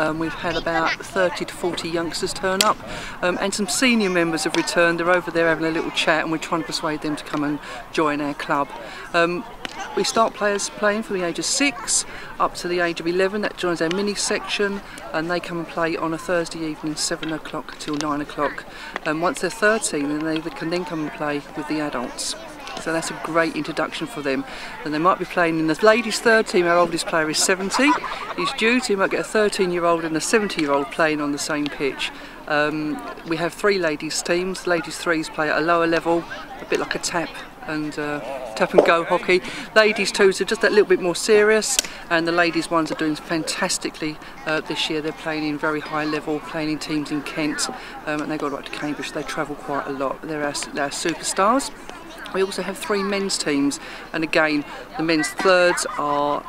Um, we've had about 30 to 40 youngsters turn up um, and some senior members have returned. They're over there having a little chat and we're trying to persuade them to come and join our club. Um, we start players playing from the age of 6 up to the age of 11. That joins our mini section and they come and play on a Thursday evening 7 o'clock till 9 o'clock. Um, once they're 13 then they can then come and play with the adults. So that's a great introduction for them. And they might be playing in the ladies' third team. Our oldest player is 70. He's due to, might get a 13 year old and a 70 year old playing on the same pitch. Um, we have three ladies' teams. Ladies' threes play at a lower level, a bit like a tap and uh, tap and go hockey. Ladies twos are just that little bit more serious and the ladies ones are doing fantastically uh, this year. They're playing in very high level, playing in teams in Kent um, and they go right to Cambridge. They travel quite a lot. They're our, they're our superstars. We also have three men's teams and again the men's thirds are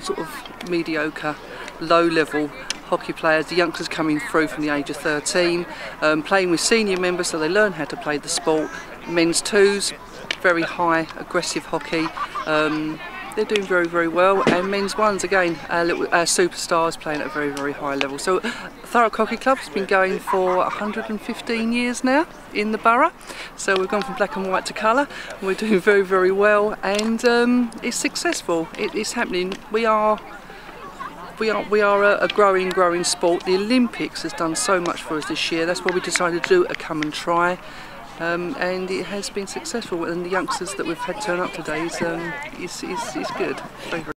sort of mediocre, low level hockey players, the youngsters coming through from the age of 13, um, playing with senior members so they learn how to play the sport. Men's twos, very high aggressive hockey. Um, they're doing very, very well. And men's ones, again, our, little, our superstars playing at a very, very high level. So Thurrock Hockey Club has been going for 115 years now in the borough. So we've gone from black and white to colour. We're doing very, very well and um, it's successful. It, it's happening. We are we are we are a, a, growing growing sport the Olympics has done so much for us this year that's why we decided to do a come and try um, and it has been successful and the youngsters that we've had turn up today is, um, is, is, is good.